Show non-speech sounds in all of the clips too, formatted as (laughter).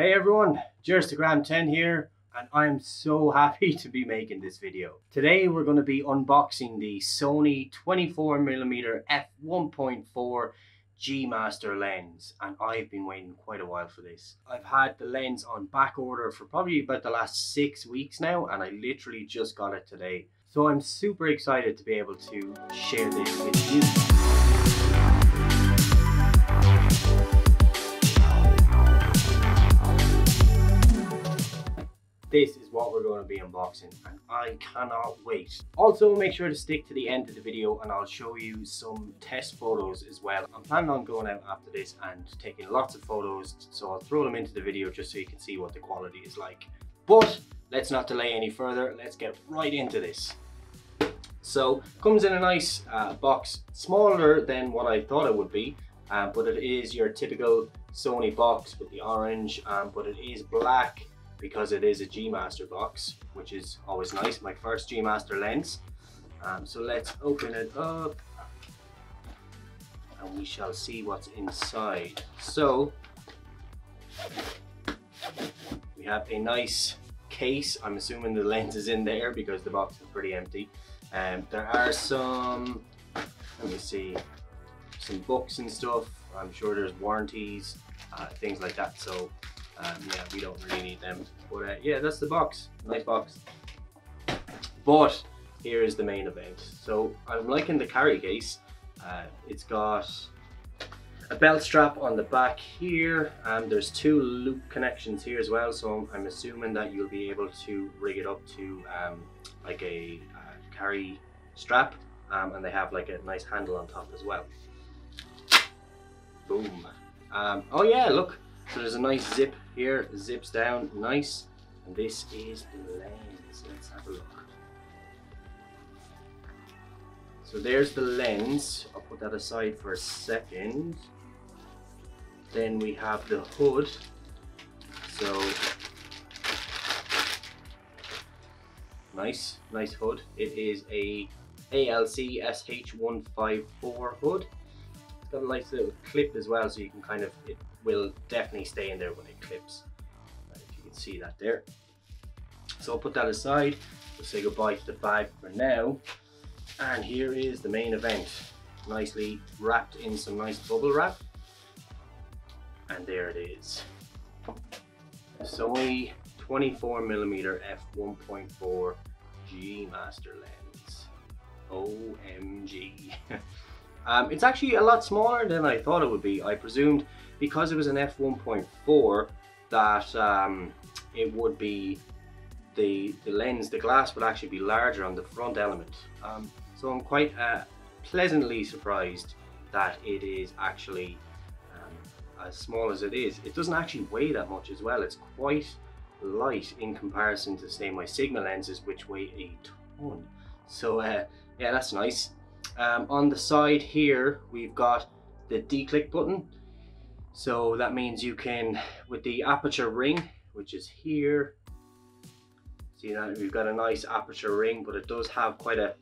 Hey everyone, Gram 10 here and I'm so (laughs) happy to be making this video. Today we're going to be unboxing the Sony 24mm f1.4 G Master lens and I've been waiting quite a while for this. I've had the lens on back order for probably about the last six weeks now and I literally just got it today. So I'm super excited to be able to share this with you. Going to be unboxing and I cannot wait. Also make sure to stick to the end of the video and I'll show you some test photos as well. I'm planning on going out after this and taking lots of photos so I'll throw them into the video just so you can see what the quality is like. But let's not delay any further, let's get right into this. So comes in a nice uh, box, smaller than what I thought it would be, uh, but it is your typical Sony box with the orange, um, but it is black because it is a G Master box, which is always nice, my first G Master lens. Um, so let's open it up and we shall see what's inside. So we have a nice case. I'm assuming the lens is in there because the box is pretty empty. Um, there are some, let me see, some books and stuff. I'm sure there's warranties, uh, things like that. So um, yeah, we don't really need them. But uh, yeah, that's the box. Nice box. But here is the main event. So I'm liking the carry case. Uh, it's got a belt strap on the back here and there's two loop connections here as well so I'm assuming that you'll be able to rig it up to um, like a uh, carry strap um, and they have like a nice handle on top as well boom um, oh yeah look so there's a nice zip here, zips down, nice. And this is the lens. Let's have a look. So there's the lens. I'll put that aside for a second. Then we have the hood. So nice, nice hood. It is a ALC SH154 hood. It's got a nice little clip as well, so you can kind of it will definitely stay in there when it clips. If you can see that there. So I'll put that aside. We'll say goodbye to the bag for now. And here is the main event. Nicely wrapped in some nice bubble wrap. And there it is. Sony 24mm f1.4 G Master Lens. OMG. (laughs) um, it's actually a lot smaller than I thought it would be. I presumed because it was an f1.4 that um, it would be the, the lens, the glass would actually be larger on the front element. Um, so I'm quite uh, pleasantly surprised that it is actually um, as small as it is. It doesn't actually weigh that much as well. It's quite light in comparison to say my Sigma lenses which weigh a ton. So uh, yeah, that's nice. Um, on the side here, we've got the declick button. So that means you can, with the aperture ring, which is here, see that we've got a nice aperture ring, but it does have quite a,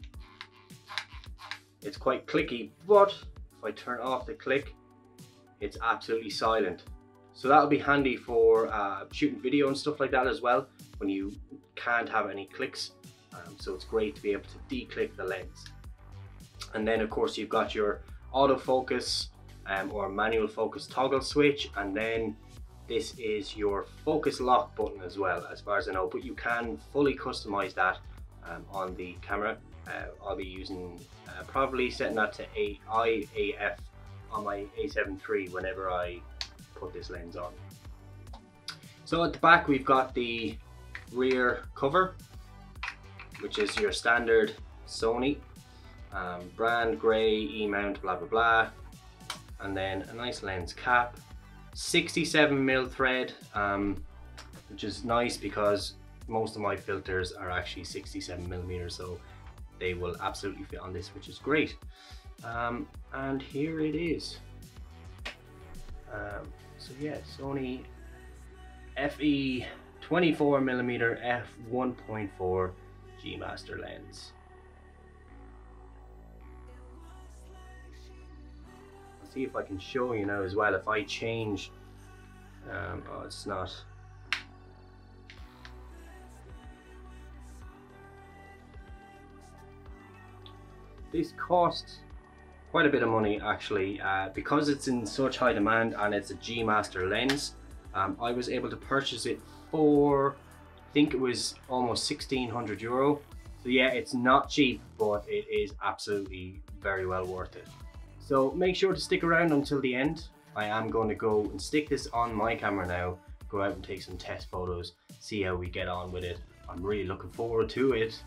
it's quite clicky, but if I turn off the click, it's absolutely silent. So that'll be handy for uh, shooting video and stuff like that as well, when you can't have any clicks. Um, so it's great to be able to declick the lens. And then of course you've got your autofocus um, or manual focus toggle switch. And then this is your focus lock button as well as far as I know. But you can fully customize that um, on the camera. Uh, I'll be using uh, probably setting that to a Eye AF on my A7 III whenever I put this lens on. So at the back we've got the rear cover which is your standard Sony um, brand grey E-mount blah blah blah. And then a nice lens cap. 67 mil thread um, which is nice because most of my filters are actually 67 millimeters so they will absolutely fit on this which is great. Um, and here it is. Um, so yeah Sony FE 24 millimeter f 1.4 G Master lens see if I can show you now as well if I change Um, oh, it's not. This cost quite a bit of money actually uh, because it's in such high demand and it's a G Master lens. Um, I was able to purchase it for I think it was almost 1600 euro. So yeah, it's not cheap, but it is absolutely very well worth it. So make sure to stick around until the end. I am going to go and stick this on my camera now, go out and take some test photos, see how we get on with it. I'm really looking forward to it.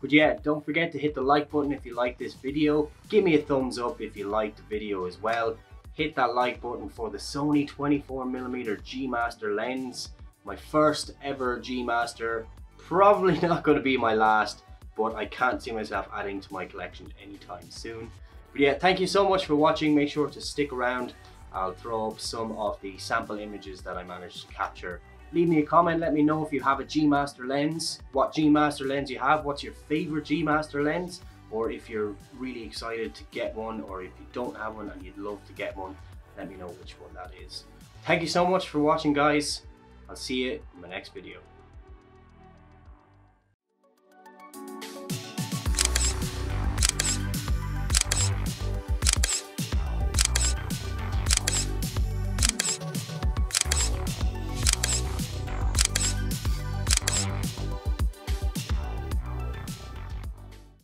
But yeah, don't forget to hit the like button if you like this video. Give me a thumbs up if you like the video as well. Hit that like button for the Sony 24mm G Master lens. My first ever G Master. Probably (laughs) not going to be my last, but I can't see myself adding to my collection anytime soon. But yeah, thank you so much for watching. Make sure to stick around. I'll throw up some of the sample images that I managed to capture. Leave me a comment. Let me know if you have a G Master lens. What G Master lens you have. What's your favorite G Master lens? Or if you're really excited to get one or if you don't have one and you'd love to get one let me know which one that is. Thank you so much for watching guys. I'll see you in my next video